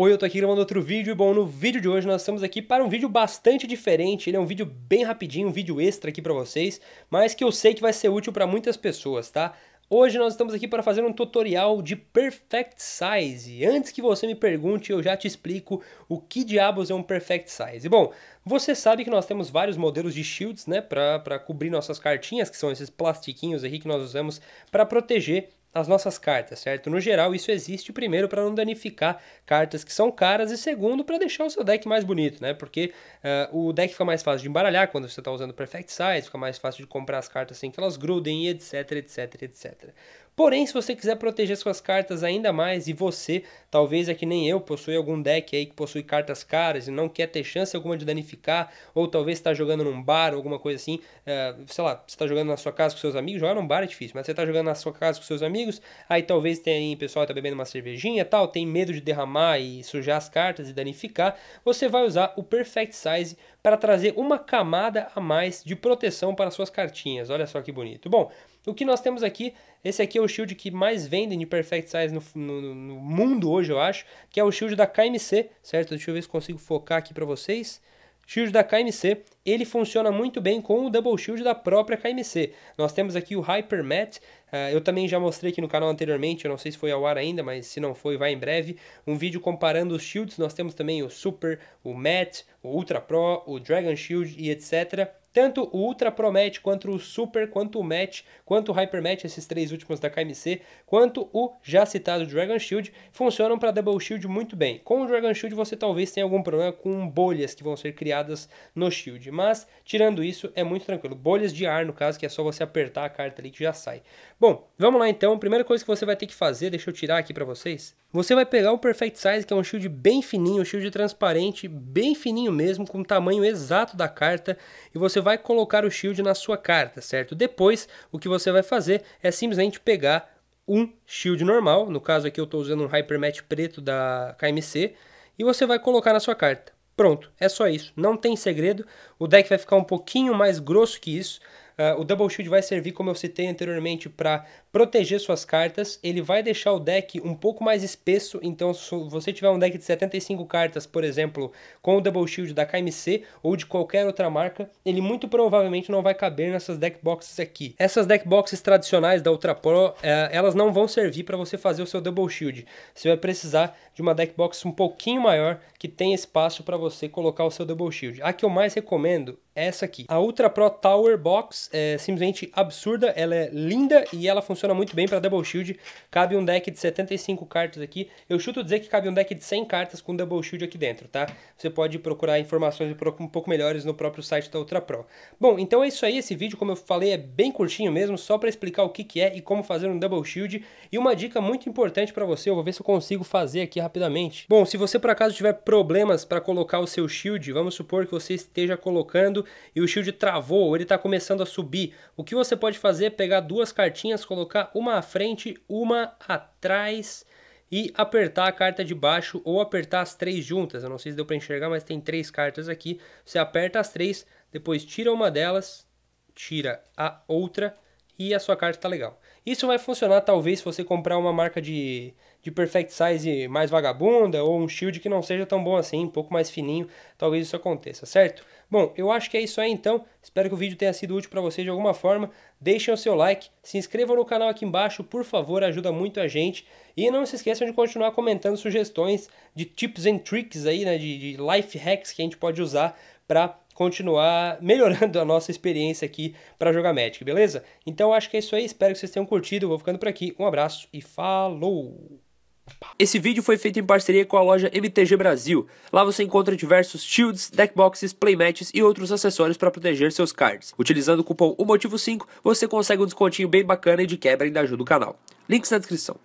Oi, eu tô aqui gravando outro vídeo e bom, no vídeo de hoje nós estamos aqui para um vídeo bastante diferente, ele é um vídeo bem rapidinho, um vídeo extra aqui para vocês, mas que eu sei que vai ser útil para muitas pessoas, tá? Hoje nós estamos aqui para fazer um tutorial de Perfect Size. Antes que você me pergunte, eu já te explico o que diabos é um Perfect Size. Bom, você sabe que nós temos vários modelos de shields, né, para cobrir nossas cartinhas, que são esses plastiquinhos aqui que nós usamos para proteger as nossas cartas, certo? No geral, isso existe primeiro para não danificar cartas que são caras e segundo para deixar o seu deck mais bonito, né? Porque uh, o deck fica mais fácil de embaralhar quando você está usando Perfect Size, fica mais fácil de comprar as cartas sem que elas grudem e etc, etc, etc. Porém, se você quiser proteger suas cartas ainda mais e você, talvez é que nem eu, possui algum deck aí que possui cartas caras e não quer ter chance alguma de danificar, ou talvez está jogando num bar alguma coisa assim, uh, sei lá, você está jogando na sua casa com seus amigos, jogar num bar é difícil, mas você está jogando na sua casa com seus amigos, aí talvez tem pessoal que tá bebendo uma cervejinha tal, tem medo de derramar e sujar as cartas e danificar, você vai usar o Perfect Size para trazer uma camada a mais de proteção para suas cartinhas. Olha só que bonito. Bom, o que nós temos aqui, esse aqui é o shield que mais vende de Perfect Size no, no, no, mundo hoje, eu acho, que é o shield da KMC, certo? Deixa eu ver se consigo focar aqui para vocês. Shield da KMC, ele funciona muito bem com o Double Shield da própria KMC. Nós temos aqui o Hyper Matte, uh, eu também já mostrei aqui no canal anteriormente, eu não sei se foi ao ar ainda, mas se não foi, vai em breve, um vídeo comparando os shields. Nós temos também o Super, o Matte, o Ultra Pro, o Dragon Shield e etc. Tanto o Ultra Pro Match, quanto o Super, quanto o Match, quanto o Hyper Match, esses três últimos da KMC, quanto o já citado Dragon Shield, funcionam para Double Shield muito bem. Com o Dragon Shield você talvez tenha algum problema com bolhas que vão ser criadas no Shield, mas tirando isso é muito tranquilo. Bolhas de ar no caso, que é só você apertar a carta ali que já sai. Bom, vamos lá então. A primeira coisa que você vai ter que fazer, deixa eu tirar aqui para vocês. Você vai pegar o Perfect Size, que é um shield bem fininho, um shield transparente, bem fininho mesmo, com o tamanho exato da carta, e você vai colocar o shield na sua carta, certo? Depois, o que você vai fazer é simplesmente pegar um shield normal, no caso aqui eu estou usando um Hypermatch preto da KMC, e você vai colocar na sua carta. Pronto, é só isso, não tem segredo, o deck vai ficar um pouquinho mais grosso que isso, Uh, o Double Shield vai servir, como eu citei anteriormente, para proteger suas cartas. Ele vai deixar o deck um pouco mais espesso, então se você tiver um deck de 75 cartas, por exemplo, com o Double Shield da KMC ou de qualquer outra marca, ele muito provavelmente não vai caber nessas deck boxes aqui. Essas deck boxes tradicionais da Ultra Pro, uh, elas não vão servir para você fazer o seu Double Shield. Você vai precisar de uma deck box um pouquinho maior que tenha espaço para você colocar o seu Double Shield. A que eu mais recomendo essa aqui. A Ultra Pro Tower Box é simplesmente absurda, ela é linda e ela funciona muito bem para Double Shield. Cabe um deck de 75 cartas aqui. Eu chuto dizer que cabe um deck de 100 cartas com Double Shield aqui dentro, tá? Você pode procurar informações um pouco melhores no próprio site da Ultra Pro. Bom, então é isso aí. Esse vídeo, como eu falei, é bem curtinho mesmo, só para explicar o que, que é e como fazer um Double Shield. E uma dica muito importante para você, eu vou ver se eu consigo fazer aqui rapidamente. Bom, se você por acaso tiver problemas para colocar o seu Shield, vamos supor que você esteja colocando e o shield travou, ou ele está começando a subir, o que você pode fazer é pegar duas cartinhas, colocar uma à frente, uma atrás e apertar a carta de baixo ou apertar as três juntas. Eu não sei se deu para enxergar, mas tem três cartas aqui. Você aperta as três, depois tira uma delas, tira a outra e a sua carta está legal. Isso vai funcionar talvez se você comprar uma marca de, de Perfect Size mais vagabunda ou um shield que não seja tão bom assim, um pouco mais fininho, talvez isso aconteça, certo? Bom, eu acho que é isso aí então. Espero que o vídeo tenha sido útil para vocês de alguma forma. Deixem o seu like, se inscrevam no canal aqui embaixo, por favor, ajuda muito a gente. E não se esqueçam de continuar comentando sugestões de tips and tricks aí, né, de, de life hacks que a gente pode usar para continuar melhorando a nossa experiência aqui para jogar Magic, beleza? Então acho que é isso aí, espero que vocês tenham curtido, vou ficando por aqui, um abraço e falou! Esse vídeo foi feito em parceria com a loja MTG Brasil. Lá você encontra diversos shields, deckboxes, playmats e outros acessórios para proteger seus cards. Utilizando o cupom OMOTIVO5, você consegue um descontinho bem bacana e de quebra ainda ajuda o canal. Links na descrição.